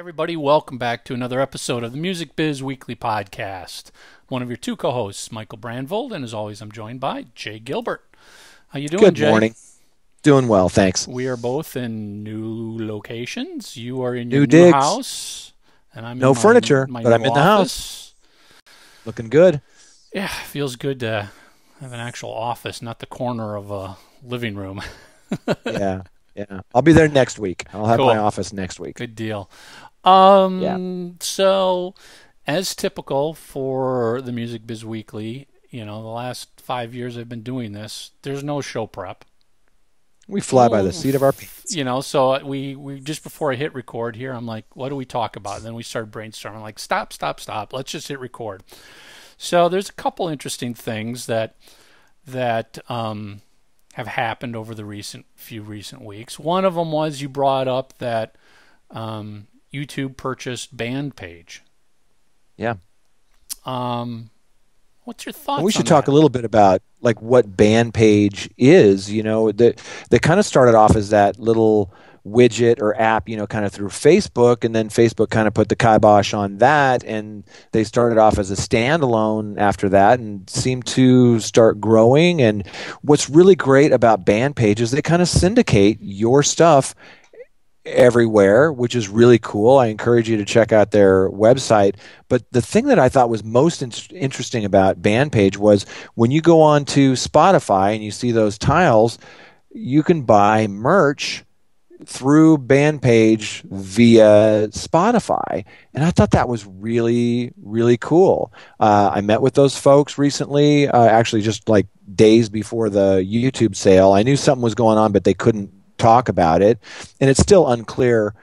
everybody. Welcome back to another episode of the Music Biz Weekly Podcast. One of your two co-hosts, Michael Brandvold, and as always, I'm joined by Jay Gilbert. How you doing, Good Jay? morning. Doing well, thanks. We are both in new locations. You are in New your new digs. house, and I'm No in my, furniture, my but I'm in the office. Looking good. Yeah, feels good to have an actual office, not the corner of a living room. Yeah, yeah. I'll be there next week. I'll have my office next week. Good deal. Um, Yeah. So, as typical for the Music Biz Weekly, you know, the last five years I've been doing this, there's no show prep. We fly by the seat of our pants. You know, so we, we just before I hit record here, I'm like, what do we talk about? And then we started brainstorming, like, stop, stop, stop. Let's just hit record. So there's a couple interesting things that that um, have happened over the recent few recent weeks. One of them was you brought up that um, YouTube purchased Bandpage. Yeah. Um, what's your thoughts? And we should on talk that? a little bit about like what Bandpage is. You know, that they kind of started off as that little widget or app, you know, kind of through Facebook, and then Facebook kind of put the kibosh on that, and they started off as a standalone after that, and seemed to start growing. And what's really great about Bandpage is they kind of syndicate your stuff everywhere, which is really cool. I encourage you to check out their website. But the thing that I thought was most in- interesting about Bandpage was when you go on to Spotify and you see those tiles, you can buy merch through Bandpage via Spotify. And I thought that was really, really cool. Uh, I met with those folks recently, uh, actually, just like days before the YouTube sale. I knew something was going on, but they couldn't talk about it. And it's still unclear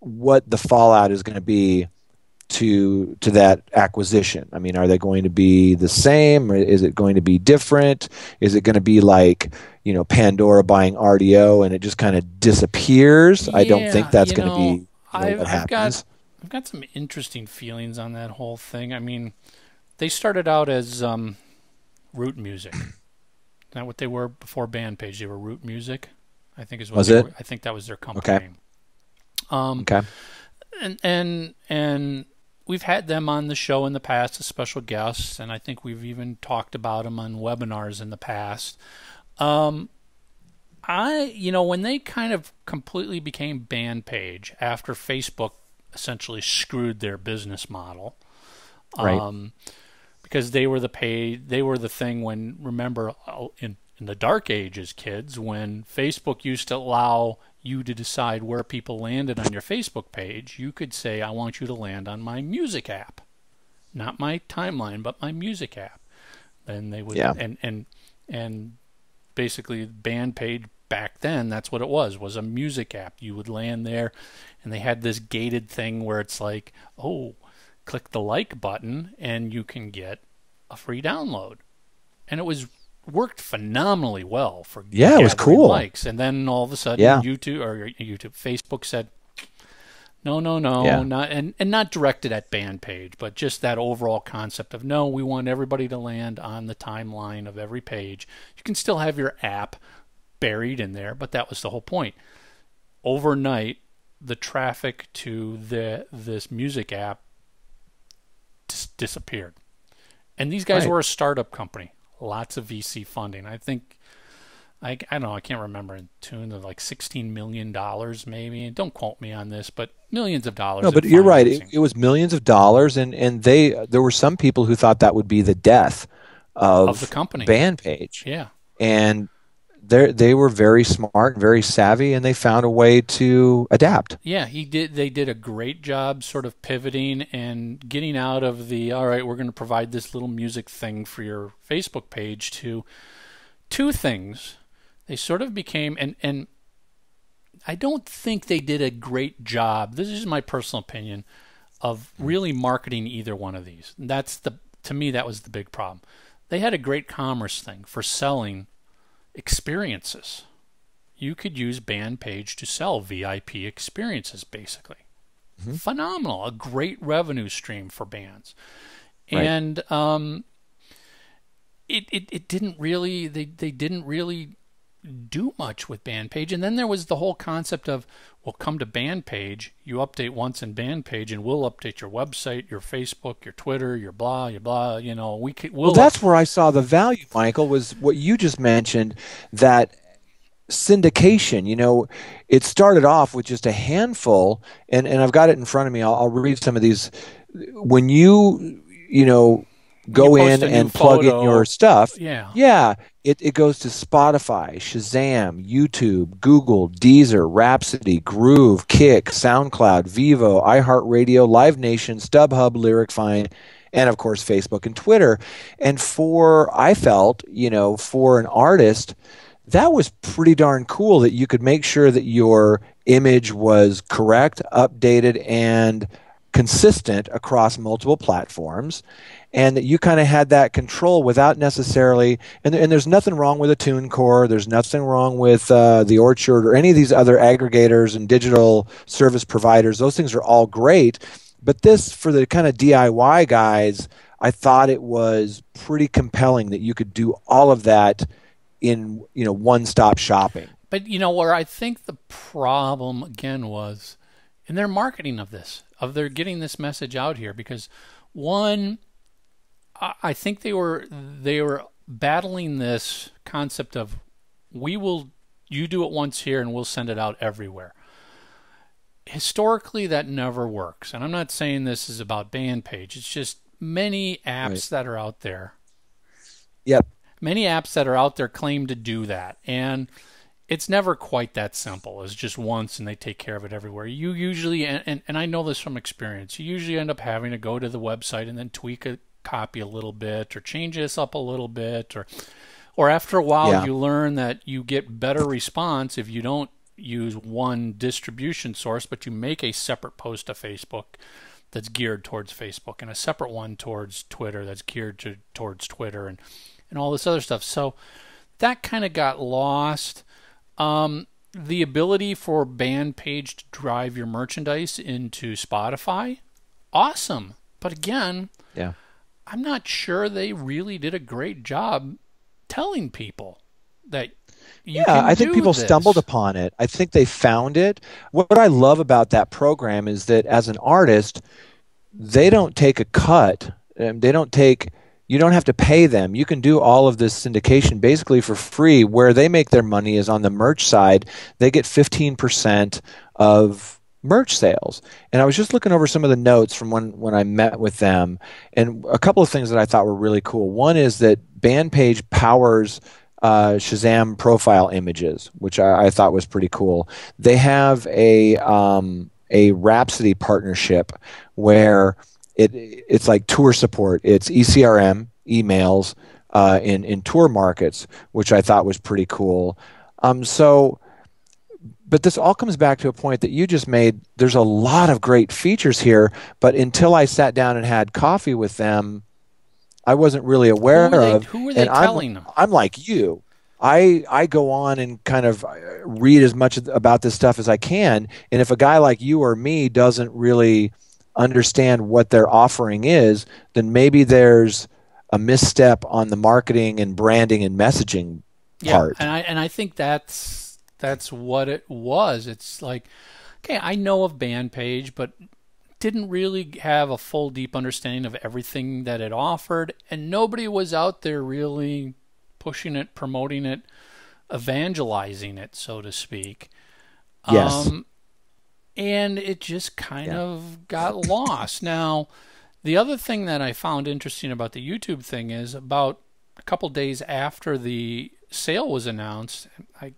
what the fallout is going to be to to that acquisition. I mean, are they going to be the same? Or is it going to be different? Is it going to be like you know Pandora buying Rdio and it just kind of disappears? I don't think that's going to be you know, I've, what I've got happens. I've got some interesting feelings on that whole thing. I mean, they started out as um, Root Music. Is that what they were before Bandpage? They were Root Music, I think is what Was they it? Were. I think that was their company Okay. name. Um, Okay. and and and we've had them on the show in the past as special guests, and I think we've even talked about them on webinars in the past. Um, I, you know, when they kind of completely became Bandpage after Facebook essentially screwed their business model, Right. um, because they were the pay, they were the thing when remember uh, in in the dark ages, kids, when Facebook used to allow you to decide where people landed on your Facebook page, you could say, I want you to land on my music app. Not my timeline, but my music app. Then they would Yeah. and and and basically Bandpage back then that's what it was was a music app you would land there and they had this gated thing where it's like oh click the like button and you can get a free download and it was worked phenomenally well for Yeah, it was cool. likes and then all of a sudden Yeah. youtube or youtube facebook said no no no Yeah. not and, and not directed at Bandpage but just that overall concept of no we want everybody to land on the timeline of every page you can still have your app buried in there but that was the whole point overnight the traffic to the this music app dis- disappeared and these guys Right. were a startup company lots of vc funding i think I, I don't know i can't remember in tune of like 16 million dollars maybe don't quote me on this but millions of dollars No, but you're right. It, it was millions of dollars, and and they there were some people who thought that would be the death of, Of the company. Bandpage. yeah and they they were very smart very savvy and they found a way to adapt Yeah, he did. They did a great job, sort of pivoting and getting out of the. All right, we're going to provide this little music thing for your Facebook page. To two things, they sort of became and and I don't think they did a great job. This is my personal opinion of really marketing either one of these. That's the to me that was the big problem. They had a great commerce thing for selling experiences you could use Bandpage to sell VIP experiences, basically. Phenomenal, a great revenue stream for bands, Right. and um, it, it it didn't really they they didn't really do much with Bandpage. And then there was the whole concept of, well, come to Bandpage, you update once in Bandpage, and we'll update your website, your Facebook, your Twitter, your blah, your blah. You know, we could. We'll, well that's where I saw the value, Michael, was what you just mentioned that syndication you know it started off with just a handful and, and i've got it in front of me I'll, I'll read some of these when you you know go in and plug photo. in your stuff. Yeah. Yeah. It, it goes to Spotify, Shazam, YouTube, Google, Deezer, Rhapsody, Groove, Kick, SoundCloud, Vevo, iHeartRadio, Live Nation, StubHub, LyricFind, and of course Facebook and Twitter. And for, I felt, you know, for an artist, that was pretty darn cool that you could make sure that your image was correct, updated, and consistent across multiple platforms and that you kind of had that control without necessarily and, and there's nothing wrong with a TuneCore there's nothing wrong with uh, the orchard or any of these other aggregators and digital service providers those things are all great but this for the kind of diy guys i thought it was pretty compelling that you could do all of that in you know one stop shopping. But you know where i think the problem again was in their marketing of this of their getting this message out here because one I think they were they were battling this concept of we will you do it once here and we'll send it out everywhere. Historically that never works. And I'm not saying this is about Bandpage. It's just many apps right. that are out there. Yep. Many apps that are out there claim to do that. And it's never quite that simple as just once and they take care of it everywhere. You usually, and, and, and, I know this from experience, you usually end up having to go to the website and then tweak a copy a little bit or change this up a little bit or or after a while yeah. you learn that you get better response if you don't use one distribution source but you make a separate post to Facebook that's geared towards Facebook and a separate one towards Twitter that's geared to, towards Twitter and and all this other stuff. So that kind of got lost um, the ability for Bandpage to drive your merchandise into Spotify, awesome. But again, yeah, I'm not sure they really did a great job telling people that yeah, I think people this. stumbled upon it. I think they found it. What I love about that program is that as an artist, they don't take a cut. Um, they don't take you don't have to pay them. You can do all of this syndication basically for free. Where they make their money is on the merch side. They get 15% of merch sales. And I was just looking over some of the notes from when, when I met with them, and a couple of things that I thought were really cool. One is that Bandpage powers uh, Shazam profile images, which I, I, thought was pretty cool. They have a um, a Rhapsody partnership where it it's like tour support. It's ECRM emails uh, in in tour markets, which I thought was pretty cool. Um, so, but this all comes back to a point that you just made. There's a lot of great features here, but until I sat down and had coffee with them, I wasn't really aware who they, of. Who were they telling I'm, them? I'm like you. I I go on and kind of uh, read as much about this stuff as I can, and if a guy like you or me doesn't really understand what their offering is, then maybe there's a misstep on the marketing and branding and messaging yeah, part. And I and I think that's that's what it was. It's like, okay, I know of Bandpage, but didn't really have a full deep understanding of everything that it offered, and nobody was out there really pushing it, promoting it, evangelizing it, so to speak. Yes. Um, and it just kind yeah. of got lost. Now, the other thing that I found interesting about the YouTube thing is about a couple days after the sale was announced, I,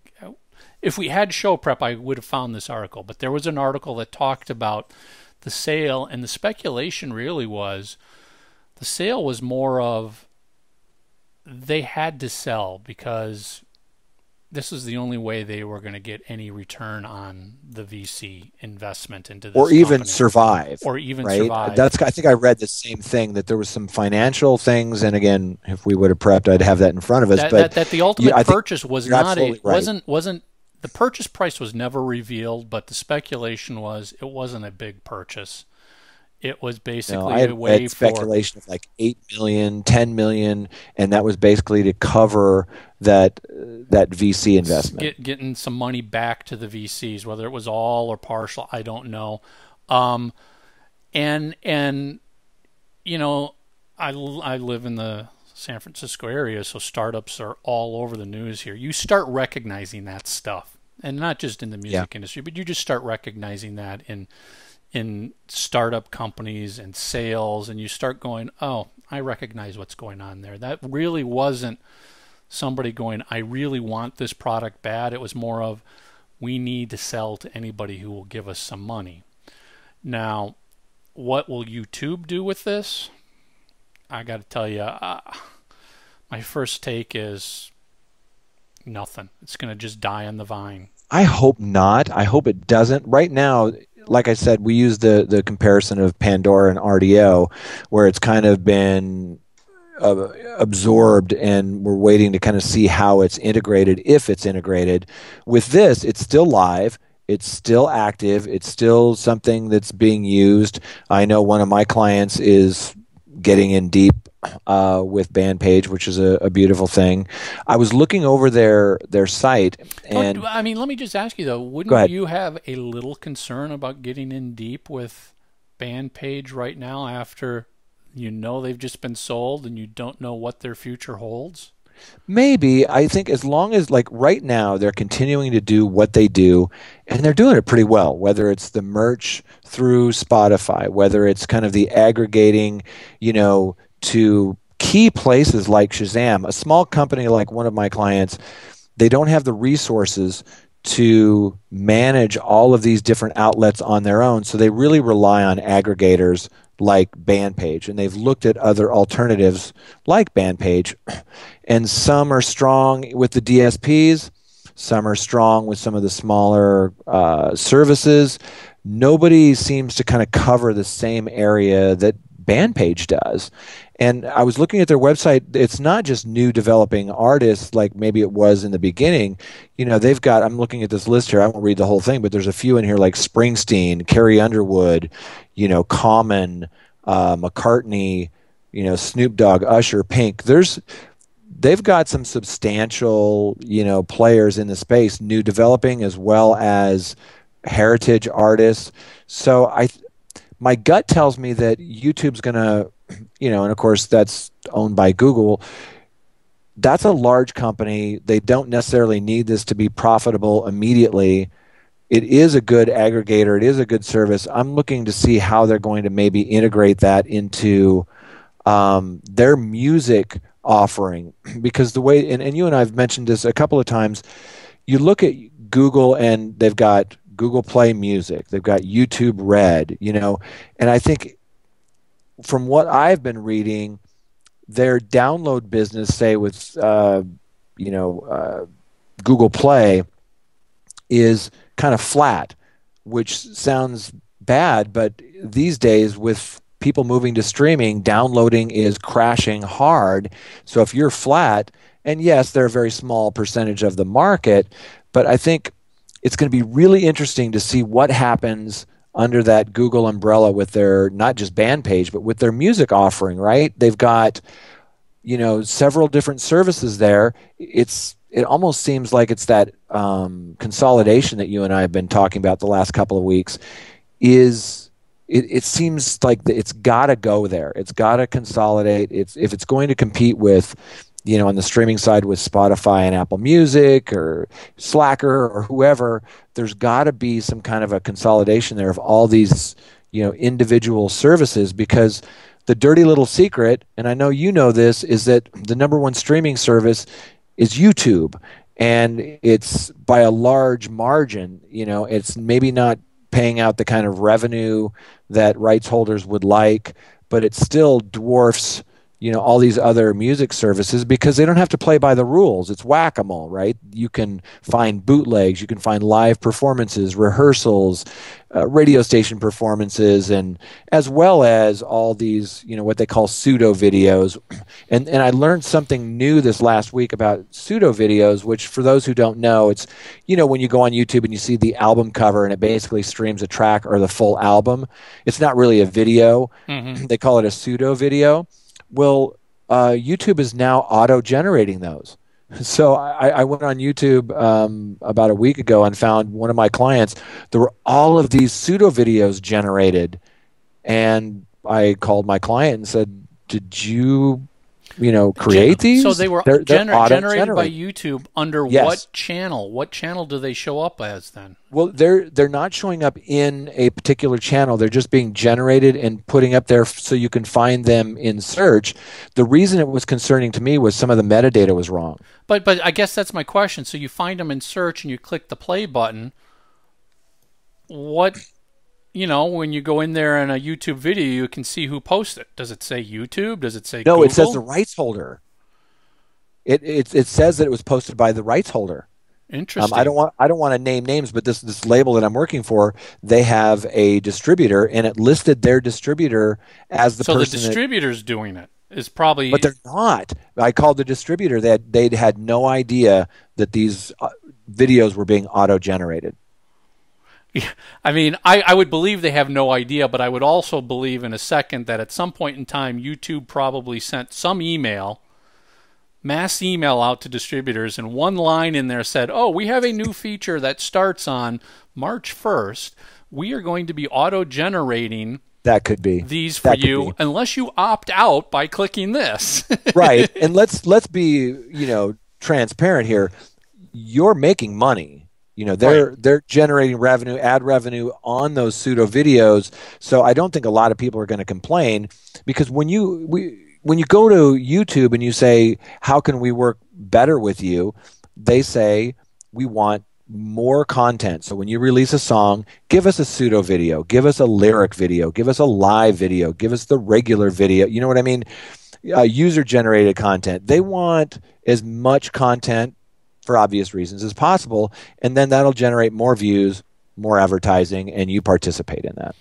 if we had show prep, I would have found this article, but there was an article that talked about the sale, and the speculation really was the sale was more of they had to sell because this is the only way they were going to get any return on the VC investment into this or even company. survive or even right? survive. That's I think I read the same thing that there was some financial things and again if we would have prepped I'd have that in front of us that, but that, that the ultimate you, purchase was not a right. wasn't wasn't the purchase price was never revealed but the speculation was it wasn't a big purchase It was basically no, I had a way for speculation of like 8 million, 10 million and that was basically to cover that uh, that VC investment. Get, getting some money back to the VCs whether it was all or partial, I don't know. Um, and and you know, I I live in the San Francisco area, so startups are all over the news here. You start recognizing that stuff, and not just in the music yeah. industry, but you just start recognizing that in in startup companies and sales, and you start going, "Oh, I recognize what's going on there." That really wasn't somebody going, "I really want this product bad." It was more of, "We need to sell to anybody who will give us some money." Now, what will YouTube do with this? I got to tell you, uh, my first take is nothing. It's going to just die on the vine. I hope not. I hope it doesn't. Right now, like I said, we use the the comparison of Pandora and Rdio, where it's kind of been uh, absorbed, and we're waiting to kind of see how it's integrated, if it's integrated. With this, it's still live. It's still active. It's still something that's being used. I know one of my clients is getting in deep uh, with Bandpage, which is a, a, beautiful thing. I was looking over their their site, and I mean, let me just ask you though, wouldn't you have a little concern about getting in deep with Bandpage right now after you know they've just been sold and you don't know what their future holds? Maybe. I think as long as, like, right now, they're continuing to do what they do, and they're doing it pretty well, whether it's the merch through Spotify, whether it's kind of the aggregating, you know, to key places like Shazam. A small company like one of my clients, they don't have the resources to manage all of these different outlets on their own. So they really rely on aggregators like Bandpage, and they've looked at other alternatives like Bandpage, and some are strong with the DSPs, some are strong with some of the smaller uh, services. Nobody seems to kind of cover the same area that Bandpage does. And I was looking at their website. It's not just new developing artists like maybe it was in the beginning. You know, they've got, I'm looking at this list here. I won't read the whole thing, but there's a few in here like Springsteen, Carrie Underwood, you know, Common, uh, McCartney, you know, Snoop Dogg, Usher, Pink. There's, they've got some substantial, you know, players in the space, new developing as well as heritage artists. So I, my gut tells me that YouTube's going to, you know, and of course that's owned by Google. That's a large company. They don't necessarily need this to be profitable immediately. It is a good aggregator. It is a good service. I'm looking to see how they're going to maybe integrate that into um, their music offering because the way and, and you and I've mentioned this a couple of times. You look at Google and they've got Google Play Music, they've got YouTube Red, you know, and I think from what I've been reading, their download business, say with uh, you know uh, Google Play, is kind of flat, which sounds bad, but these days with people moving to streaming, downloading is crashing hard. So if you're flat, and yes, they're a very small percentage of the market, but I think it's going to be really interesting to see what happens under that Google umbrella with their not just Bandpage, but with their music offering, right? They've got, you know, several different services there. It's it almost seems like it's that um, consolidation that you and I have been talking about the last couple of weeks. Is it, it seems like it's got to go there. It's got to consolidate. It's if it's going to compete with you know, on the streaming side with Spotify and Apple Music or Slacker or whoever, there's got to be some kind of a consolidation there of all these, you know, individual services because the dirty little secret, and I know you know this, is that the number one streaming service is YouTube. And it's by a large margin, you know, it's maybe not paying out the kind of revenue that rights holders would like, but it still dwarfs you know all these other music services because they don't have to play by the rules. It's whack-a-mole right? You can find bootlegs you can find live performances rehearsals uh, radio station performances and as well as all these you know what they call pseudo videos. And and I learned something new this last week about pseudo videos which for those who don't know it's you know when you go on YouTube and you see the album cover and it basically streams a track or the full album it's not really a video. Mm-hmm. they call it a pseudo video well, uh, YouTube is now auto generating those. So I, I, went on YouTube um, about a week ago and found one of my clients. There were all of these pseudo videos generated, and I called my client and said, "Did you you know create these so they were they're, they're gener- generated by youtube under yes. what channel? What channel do they show up as then? Well they're they're not showing up in a particular channel. They're just being generated and putting up there so you can find them in search. The reason it was concerning to me was some of the metadata was wrong. But but i guess that's my question. So you find them in search and you click the play button. What you know, when you go in there in a YouTube video, you can see who posted. It. Does it say YouTube? Does it say no? Google? It says the rights holder. It, it it says that it was posted by the rights holder. Interesting. Um, I don't want I don't want to name names, but this this label that I'm working for, they have a distributor, and it listed their distributor as the so person. So the distributor's that, doing it is probably. But they're not. I called the distributor. They had, they'd had no idea that these uh, videos were being auto generated. I mean, I, I would believe they have no idea, but I would also believe in a second that at some point in time, YouTube probably sent some email, mass email out to distributors, and one line in there said, Oh, we have a new feature that starts on March 1st. We are going to be auto generating that could be. these for you unless you opt out by clicking this. Right. And let's let's be you know transparent here. You're making money you know, they're right. they're generating revenue, ad revenue on those pseudo videos. So I don't think a lot of people are going to complain because when you we when you go to YouTube and you say, "How can we work better with you?" they say, "We want more content. So when you release a song, give us a pseudo video, give us a lyric video, give us a live video, give us the regular video. You know what I mean? Uh, user generated content. They want as much content for obvious reasons as possible, and then that'll generate more views, more advertising, and you participate in that.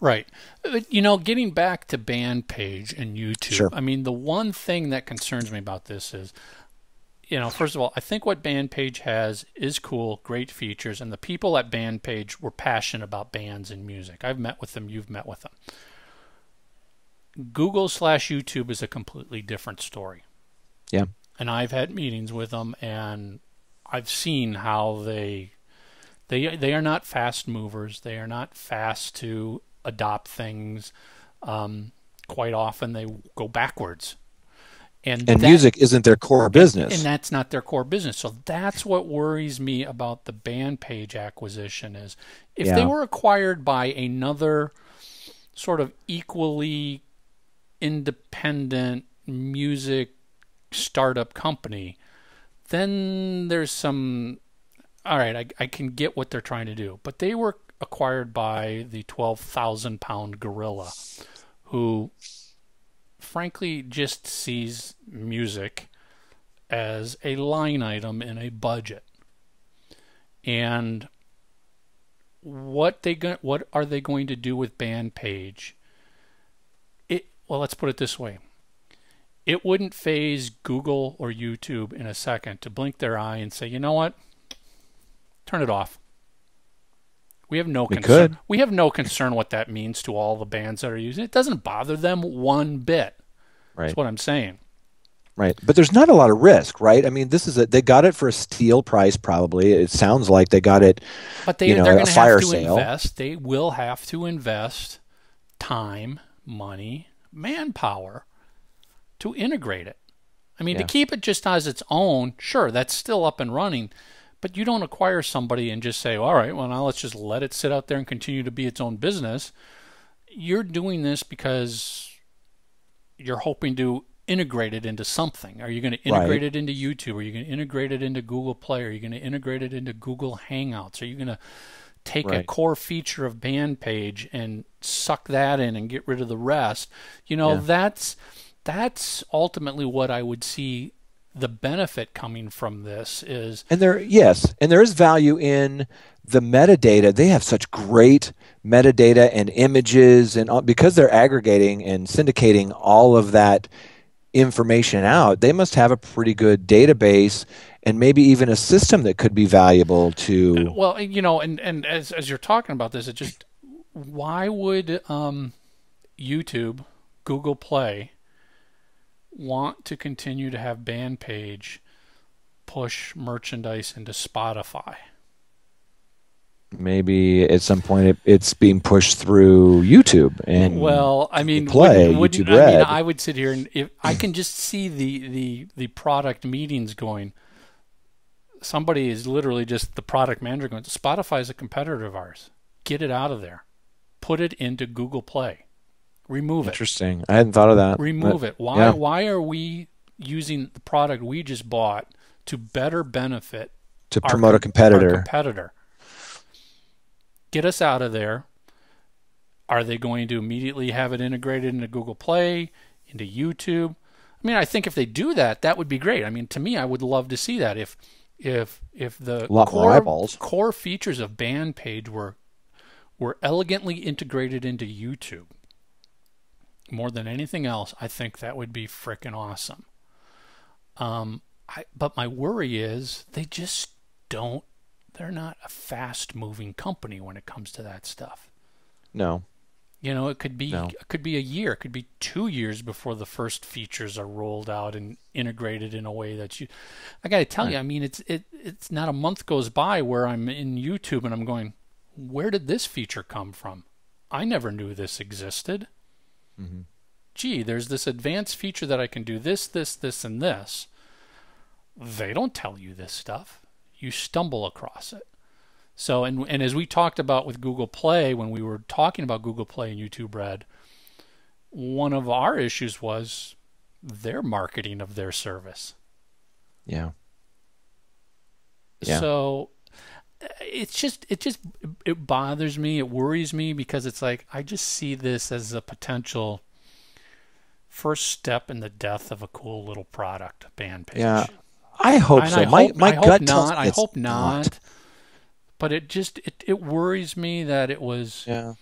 Right. Uh, you know, getting back to Bandpage and YouTube, sure. I mean, the one thing that concerns me about this is, you know, first of all, I think what Bandpage has is cool, great features, and the people at Bandpage were passionate about bands and music. I've met with them, you've met with them. Google slash YouTube is a completely different story. Yeah. And I've had meetings with them, and I've seen how they they they are not fast movers. They are not fast to adopt things. Um, quite often they go backwards. And, and that, music isn't their core business. And, that's not their core business. So that's what worries me about the Bandpage acquisition is if yeah. they were acquired by another sort of equally independent music startup company, then there's some. All right, I, I can get what they're trying to do, but they were acquired by the 12,000 pound gorilla who, frankly, just sees music as a line item in a budget. And what they go- what are they going to do with Bandpage? It well, let's put it this way it wouldn't phase Google or YouTube in a second to blink their eye and say, you know what? Turn it off. We have no we concern. Could. We have no concern what that means to all the bands that are using it. It doesn't bother them one bit. Right. That's what I'm saying. Right. But there's not a lot of risk, right? I mean, this is a, they got it for a steal price probably. It sounds like they got it But they you know, they're going to have to sale. invest. They will have to invest time, money, manpower to integrate it. I mean, yeah. to keep it just as its own, sure, that's still up and running, but you don't acquire somebody and just say, all right, well, now let's just let it sit out there and continue to be its own business. You're doing this because you're hoping to integrate it into something. Are you going to integrate right. it into YouTube? Are you going to integrate it into Google Play? Are you going to integrate it into Google Hangouts? Are you going to take right. a core feature of Bandpage and suck that in and get rid of the rest? You know, yeah. that's that's ultimately what I would see the benefit coming from this is and there yes and there is value in the metadata. They have such great metadata and images and because they're aggregating and syndicating all of that information out they must have a pretty good database and maybe even a system that could be valuable to well you know and and as as you're talking about this it just why would um youtube google play want to continue to have Bandpage push merchandise into Spotify? Maybe at some point it, it's being pushed through YouTube and well, I mean, play would, YouTube I Red. mean, I would sit here and if I can just see the the the product meetings going. Somebody is literally just the product manager going. Spotify is a competitor of ours. Get it out of there. Put it into Google Play. Remove Interesting. it. Interesting. I hadn't thought of that. Remove but, it. Why yeah. why are we using the product we just bought to better benefit to promote a competitor? competitor. Get us out of there. Are they going to immediately have it integrated into Google Play, into YouTube? I mean, I think if they do that, that would be great. I mean, to me, I would love to see that. If if if the core, core features of Bandpage were were elegantly integrated into YouTube, more than anything else, I think that would be freaking awesome. Um, I, but my worry is they just don't. They're not a fast-moving company when it comes to that stuff. No. You know, it could be no. it could be a year, it could be two years before the first features are rolled out and integrated in a way that you. I got to tell right. you, I mean, it's it it's not a month goes by where I'm in YouTube and I'm going, where did this feature come from? I never knew this existed. Mm-hmm. Gee, there's this advanced feature that I can do this, this, this, and this. They don't tell you this stuff. You stumble across it. So, and, and as we talked about with Google Play, when we were talking about Google Play and YouTube Red, one of our issues was their marketing of their service. Yeah. yeah. So it's just it just it bothers me. It worries me because it's like i just see this as a potential first step in the death of a cool little product Bandpage yeah. I hope and so. I my, hope, my I gut not. I hope not, not, but it just it, it worries me that it was yeah.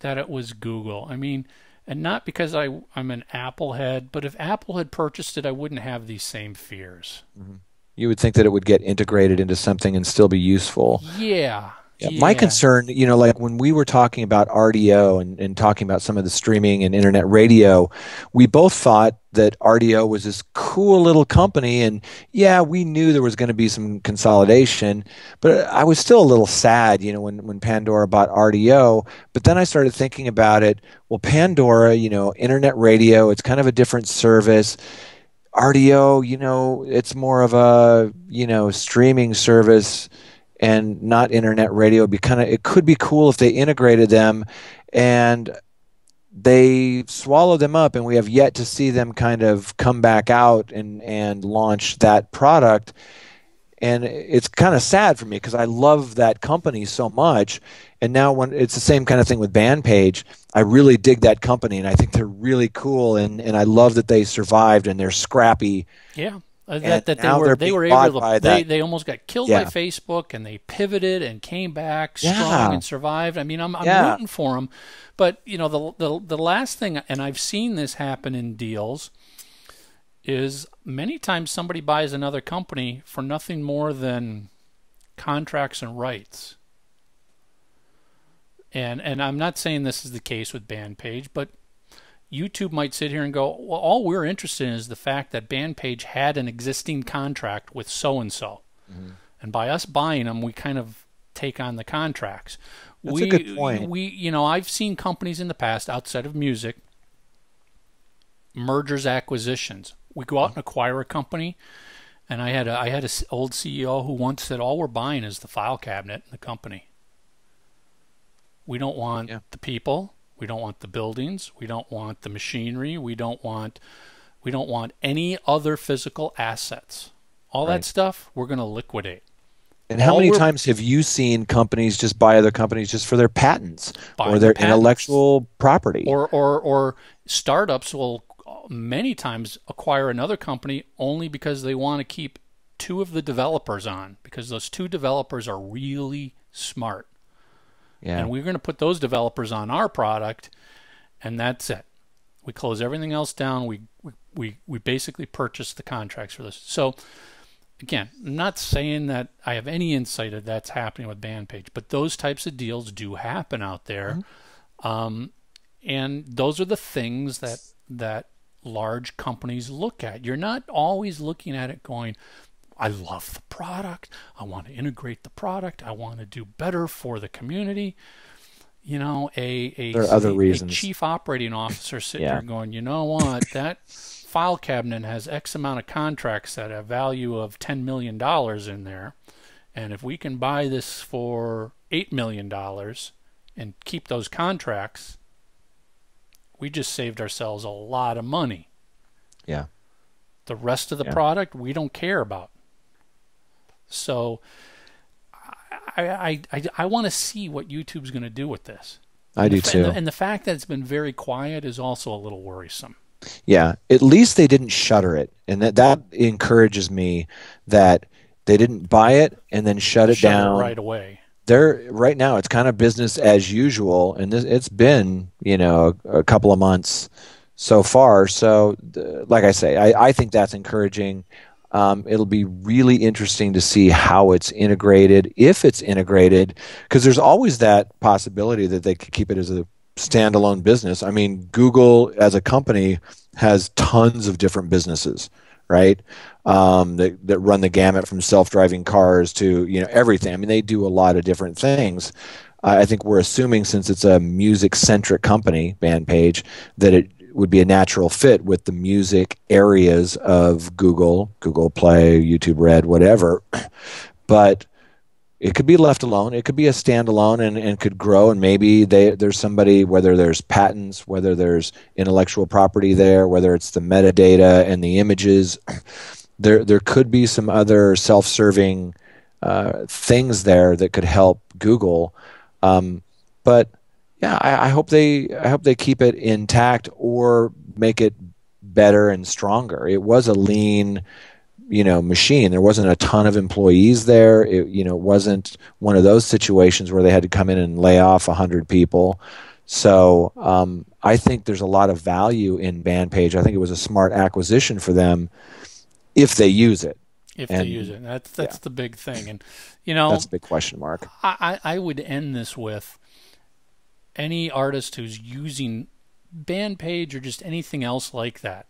that it was google. I mean and not because I, I'm an Apple head, but if Apple had purchased it, I wouldn't have these same fears. Mm-hmm you would think that it would get integrated into something and still be useful. Yeah. Yeah. My concern, you know, like when we were talking about Rdio and, and talking about some of the streaming and internet radio, we both thought that Rdio was this cool little company. And yeah, we knew there was going to be some consolidation, but I was still a little sad, you know, when, when Pandora bought Rdio. But then I started thinking about it. Well, Pandora, you know, internet radio, it's kind of a different service Rdio, you know, it's more of a you know streaming service and not internet radio. be kind of it could be cool if they integrated them, and they swallow them up, and we have yet to see them kind of come back out and and launch that product. And it's kind of sad for me because I love that company so much, and now when it's the same kind of thing with Bandpage, I really dig that company and I think they're really cool and, and I love that they survived and they're scrappy. Yeah. Uh, that, that they were they were able to they, they almost got killed yeah. by Facebook and they pivoted and came back strong yeah. and survived. I mean, I'm I'm yeah. rooting for them, but you know the, the the last thing and I've seen this happen in deals is many times somebody buys another company for nothing more than contracts and rights and and I'm not saying this is the case with Bandpage, but YouTube might sit here and go, well, all we're interested in is the fact that Bandpage had an existing contract with so and so, and by us buying them, we kind of take on the contracts. That's we, a good point. We, you know, I've seen companies in the past outside of music, mergers, acquisitions. We go out and acquire a company, and I had a, I had an old CEO who once said, all we're buying is the file cabinet in the company. We don't want yeah. the people. We don't want the buildings. We don't want the machinery. We don't want we don't want any other physical assets. All right. that stuff we're going to liquidate. And how All many times have you seen companies just buy other companies just for their patents or their patents. intellectual property? Or or or startups will many times acquire another company only because they want to keep two of the developers on because those two developers are really smart. Yeah. And we're going to put those developers on our product, and that's it. We close everything else down. We we we, basically purchase the contracts for this. So again, I'm not saying that I have any insight that that's happening with Bandpage, but those types of deals do happen out there, Mm-hmm. um, and those are the things that that large companies look at. You're not always looking at it going, I love the product. I want to integrate the product. I want to do better for the community. You know, a a, There are other a- a reasons. chief operating officer sitting Yeah. there going, you know what, that file cabinet has X amount of contracts that have a value of ten million dollars in there, and if we can buy this for eight million dollars and keep those contracts, we just saved ourselves a lot of money. Yeah. The rest of the Yeah. product we don't care about. So I I I, I want to see what YouTube's going to do with this. I do And the- too. And the, and the fact that it's been very quiet is also a little worrisome. Yeah, at least they didn't shutter it, and that that encourages me that they didn't buy it and then shut it Shut down right away. They're right now. It's kind of business as usual, and this, it's been you know a, a couple of months so far. So, like I say, I, I think that's encouraging. Um, it'll be really interesting to see how it's integrated, if it's integrated, because there's always that possibility that they could keep it as a standalone business. I mean, Google as a company has tons of different businesses, right? Um, that, that run the gamut from self-driving cars to you know everything. I mean, they do a lot of different things. I think we're assuming since it's a music-centric company, Bandpage, that it would be a natural fit with the music areas of Google, Google Play, YouTube Red, whatever. But it could be left alone. It could be a standalone and, and could grow. And maybe they, there's somebody, whether there's patents, whether there's intellectual property there, whether it's the metadata and the images, there there could be some other self-serving uh, things there that could help Google. Um, but yeah, I, I hope they I hope they keep it intact or make it better and stronger. It was a lean you know machine. There wasn't a ton of employees there. It you know wasn't one of those situations where they had to come in and lay off 100 people. So um, i think there's a lot of value in bandpage. I think it was a smart acquisition for them if they use it. If And- they use it, that's that's yeah. the big thing. And you know, that's a big question mark. I, I I would end this with any artist who's using Bandpage or just anything else like that.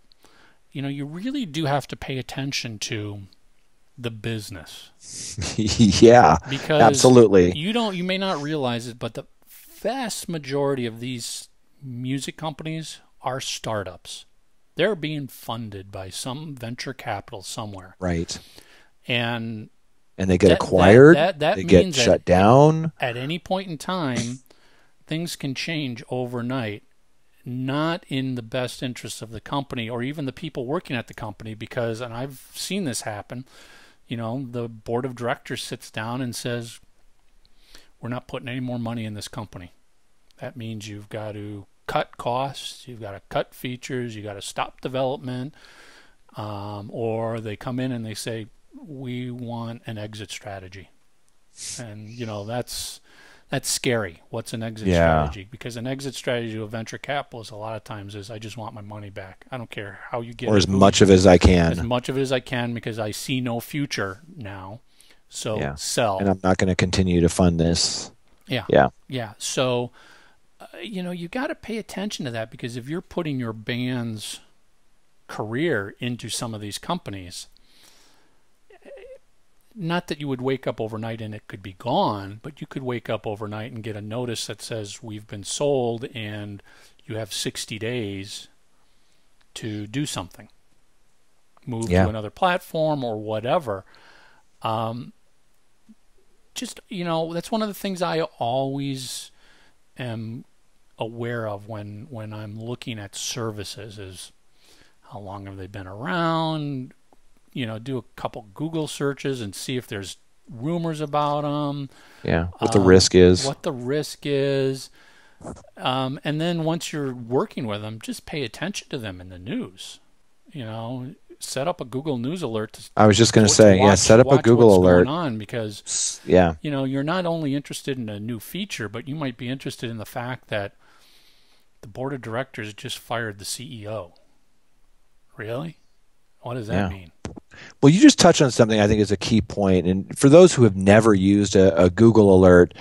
You know, you really do have to pay attention to the business yeah because absolutely you don't you may not realize it, but the vast majority of these music companies are startups. They're being funded by some venture capital somewhere. right And and they get That- that- acquired that- that they get means that- shut down at any point in time, things can change overnight, not in the best interest of the company or even the people working at the company. Because, and I've seen this happen, you know, the board of directors sits down and says, We're not putting any more money in this company. That means you've got to cut costs, you've got to cut features, you've got to stop development. Um, or they come in and they say, We want an exit strategy and you know that's that's scary. What's an exit Yeah. strategy? Because an exit strategy of venture capitalist a lot of times is I just want my money back. I don't care how you get it. or it, as much of it as i can. as much of it as I can because I see no future now. So Yeah. sell. and i'm not going to continue to fund this Yeah. yeah Yeah. So, uh, you know, you got to pay attention to that because if you're putting your band's career into some of these companies, not that you would wake up overnight and it could be gone, but you could wake up overnight and get a notice that says we've been sold and you have 60 days to do something. Move Yeah. to another platform or whatever. Um, just you know that's one of the things I always am aware of when when I'm looking at services is how long have they been around you know do a couple Google searches and see if there's rumors about them yeah what the Um, risk is what the risk is Um, and then once you're working with them, just pay attention to them in the news. You know, set up a Google News alert. To, I was just going to say, watch, yeah, set up a Google alert. On because Yeah. you know you're not only interested in a new feature, but you might be interested in the fact that the board of directors just fired the CEO. Really? What does that Yeah. mean? Well, you just touched on something I think is a key point. And for those who have never used a, a Google alert,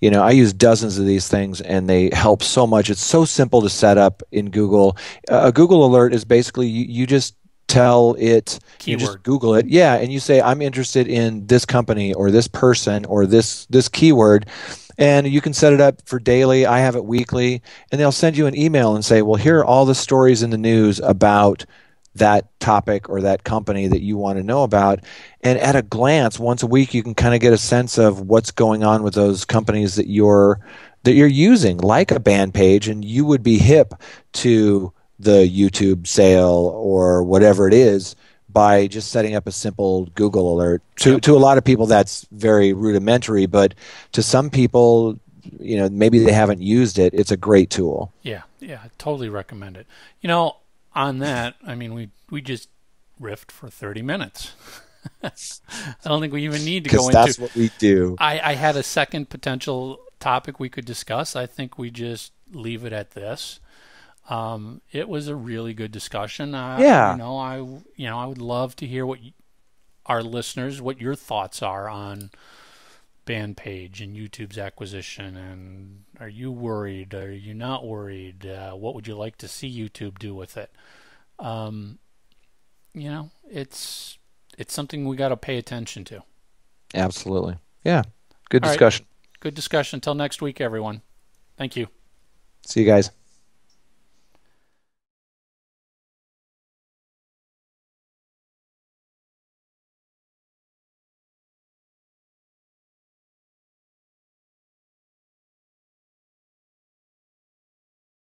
you know, I use dozens of these things and they help so much. It's so simple to set up in Google. Uh, a Google alert is basically you, you just tell it, you just Keyword. Google it. Yeah. And you say, I'm interested in this company or this person or this, this keyword. And you can set it up for daily. I have it weekly. And they'll send you an email and say, well, here are all the stories in the news about that topic or that company that you want to know about. And at a glance, once a week, you can kind of get a sense of what's going on with those companies that you're that you're using, like a Bandpage, and you would be hip to the YouTube sale or whatever it is by just setting up a simple Google alert. To Yep. to a lot of people, that's very rudimentary, but to some people, you know, maybe they haven't used it. It's a great tool. Yeah, yeah, I totally recommend it. You know, on that, I mean, we we just riffed for 30 minutes. I don't think we even need to go into. that's what we do. I, I had a second potential topic we could discuss. I think we just leave it at this. Um, it was a really good discussion. I, Yeah. You know, I you know I would love to hear what y- our listeners, what your thoughts are on Bandpage and YouTube's acquisition. And are you worried? Are you not worried? Uh, what would you like to see YouTube do with it? Um, you know, it's it's something we got to pay attention to. Absolutely. Yeah. Good All right. discussion. Good discussion. Until next week, everyone. Thank you. See you guys.